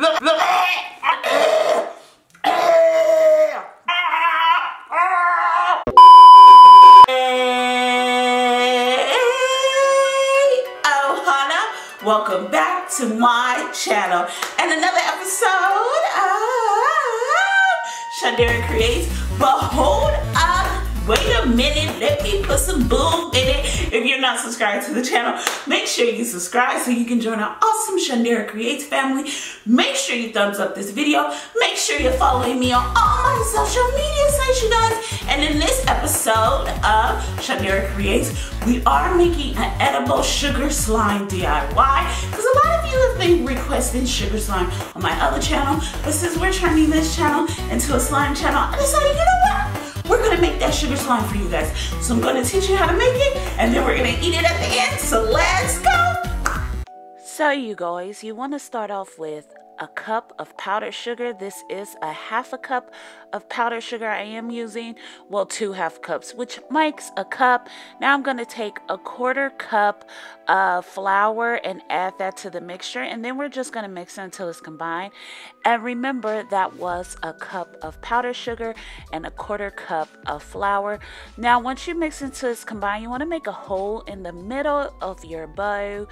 Oh, welcome back to my channel and another episode of Shundara Creates. But hold up, wait a minute, let me put some boom in it. If you're not subscribed to the channel, make sure you subscribe so you can join our awesome Shundara Creates family. Make sure you thumbs up this video. Make sure you're following me on all my social media sites, you guys. And in this episode of Shundara Creates, we are making an edible sugar slime DIY because a lot of you have been requesting sugar slime on my other channel. But since we're turning this channel into a slime channel, I decided, you know what? We're gonna make that sugar slime for you guys. So I'm gonna teach you how to make it and then we're gonna eat it at the end. So let's go. So you guys, you wanna start off with a cup of powdered sugar. This is a half a cup of powdered sugar I am using. Well, two half cups, which makes a cup. Now I'm going to take a quarter cup of flour and add that to the mixture. And then we're just going to mix it until it's combined. And remember that was a cup of powdered sugar and a quarter cup of flour. Now, once you mix until it's combined, you want to make a hole in the middle of your bow.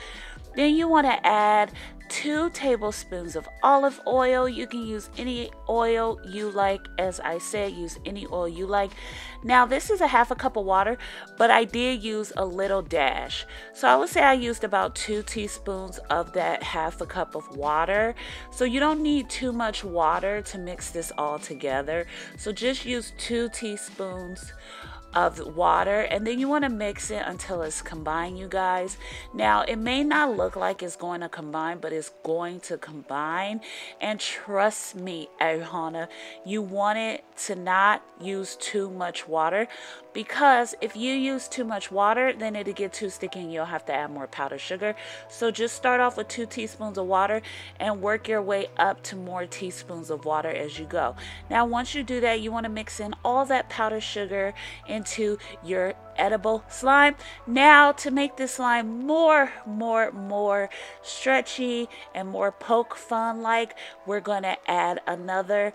Then you want to add two tablespoons of olive oil. You can use any oil you like. As I said, use any oil you like. Now, this is a half a cup of water, but I did use a little dash. So I would say I used about two teaspoons of that half a cup of water. So you don't need too much water to mix this all together. So just use two teaspoons of water and then you want to mix it until it's combined you guys. Now it may not look like it's going to combine but it's going to combine and trust me Ohana you want it to not use too much water because if you use too much water then it'll get too sticky and you'll have to add more powdered sugar. So just start off with two teaspoons of water and work your way up to more teaspoons of water as you go. Now once you do that you want to mix in all that powdered sugar into your edible slime. Now to make this slime more more more stretchy and more poke fun like we're to add another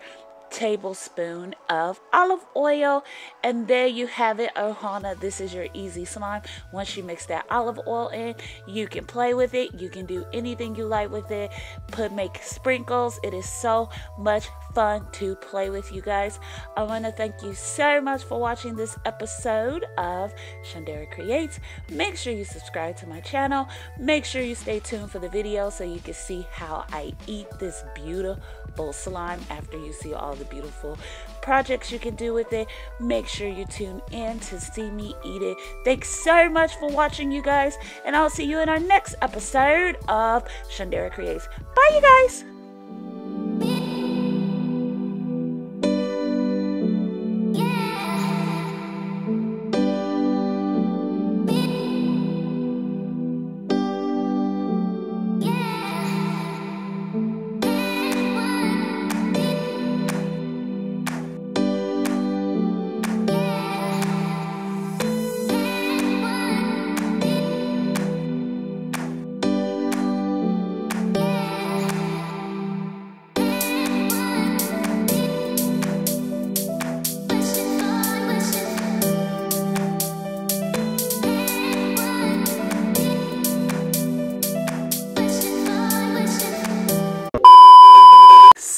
tablespoon of olive oil. And there you have it ohana. This is your easy slime. Once you mix that olive oil in you can play with it. You can do anything you like with it. Put make sprinkles. It is so much fun to play with you guys. I want to thank you so much for watching this episode of shundara creates. Make sure you subscribe to my channel. Make sure you stay tuned for the video so you can see how i eat this beautiful slime after you see all the beautiful projects you can do with it. Make sure you tune in to see me eat it. Thanks so much for watching, you guys, and I'll see you in our next episode of Shundara Creates. Bye, you guys.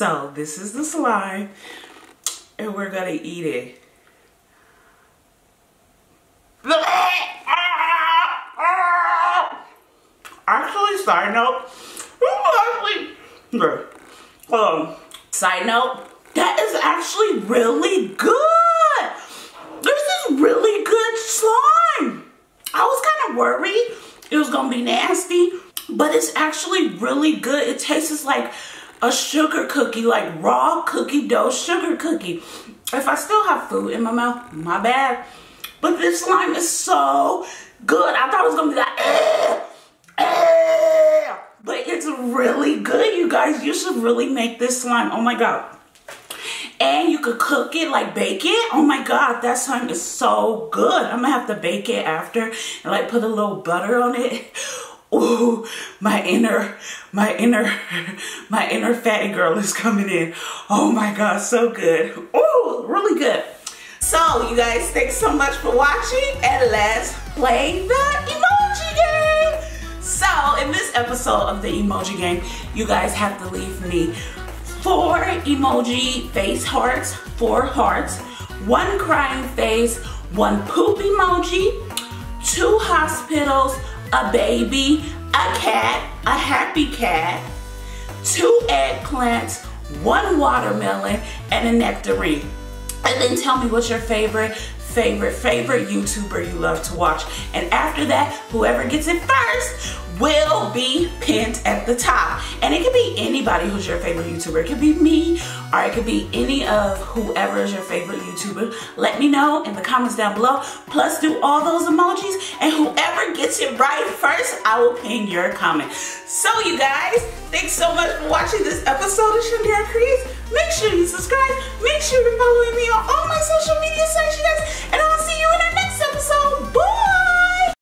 So this is the slime and we're gonna eat it. Actually, side note, actually, um, side note, that is actually really good. This is really good slime. I was kind of worried it was gonna be nasty, but it's actually really good. It tastes like a sugar cookie, like raw cookie dough sugar cookie. If I still have food in my mouth, my bad. But this slime is so good. I thought it was gonna be like, eh, eh. but it's really good, you guys. You should really make this slime. Oh my God. And you could cook it, like bake it. Oh my God, that slime is so good. I'm gonna have to bake it after and like put a little butter on it. Ooh, my inner, my inner, my inner fatty girl is coming in. Oh my God, so good. Ooh, really good. So you guys, thanks so much for watching and let's play the emoji game. So in this episode of the emoji game, you guys have to leave me four emoji face hearts, four hearts, one crying face, one poop emoji, two hospitals, a baby, a cat, a happy cat, two eggplants, one watermelon, and a nectarine. And then tell me what's your favorite, favorite, favorite YouTuber you love to watch. And after that, whoever gets it first will be pinned at the top. And it could be anybody who's your favorite YouTuber. It could be me or it could be any of whoever is your favorite YouTuber. Let me know in the comments down below. Plus do all those emojis and whoever gets it right first, I will pin your comment. So you guys, thanks so much for watching this episode of Shundara Creates. Make sure you subscribe. Make sure you're following me on all my social media sites, you guys. And i